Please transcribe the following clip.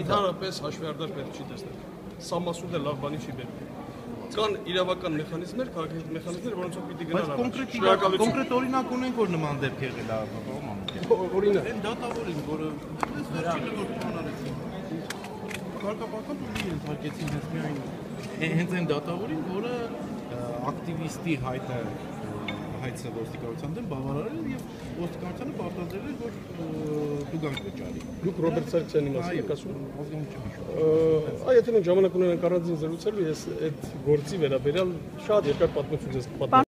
Ընդհանրապես հաշվեհարդար պետք չի տեսնել։ Սամասուդը լավ բանի չի բերում։ Կան իրավական մեխանիզմներ, քաղաքական մեխանիզմներ, որոնցով պիտի Բայց գնան առաջ։ կոնկրետ Շնորհակալություն։ կոնկրետ օրինակ ունենք, որ նման դեպք եղել է ապա մանուկ։ Օրինակ Այն դատավորին, որը դες վերջինը որ բանարեցին։ Կարգապահական ուժի ենթարկեցին հենց միայն հե- հենց այն դատավորին, որը ակտիվիստի հայտը հայցը ոստիկանության դեմ բավարարել եւ ոստիկանությանը պարտադրել էր, որ ը, տուգանք վճարի։ դուք Ռոբերտ Սարգսյանի մասին եք ասում։ ազգային չեմ հիշում։ Այ եթե մենք ժամանակ ունենանք առանձին զրուցելու, ես այդ գործի վերաբերյալ շատ երկար պատմություն ձեզ կպատմեմ։